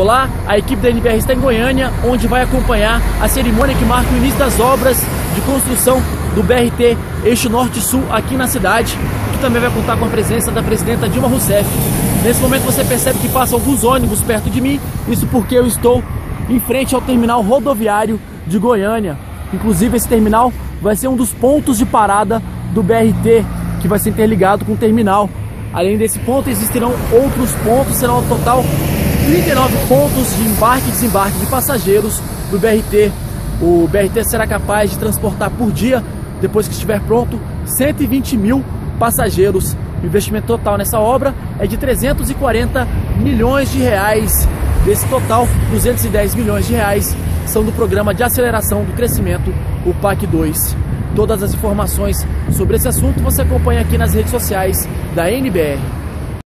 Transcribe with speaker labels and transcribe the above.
Speaker 1: Olá, a equipe da NBR está em Goiânia, onde vai acompanhar a cerimônia que marca o início das obras de construção do BRT Eixo Norte-Sul aqui na cidade, que também vai contar com a presença da presidenta Dilma Rousseff. Nesse momento você percebe que passam alguns ônibus perto de mim, isso porque eu estou em frente ao terminal rodoviário de Goiânia. Inclusive esse terminal vai ser um dos pontos de parada do BRT, que vai ser interligado com o terminal. Além desse ponto, existirão outros pontos, serão um total 39 pontos de embarque e desembarque de passageiros do BRT. O BRT será capaz de transportar por dia, depois que estiver pronto, 120 mil passageiros. O investimento total nessa obra é de 340 milhões de reais. Desse total, 210 milhões de reais são do Programa de Aceleração do Crescimento, o PAC 2. Todas as informações sobre esse assunto você acompanha aqui nas redes sociais da NBR.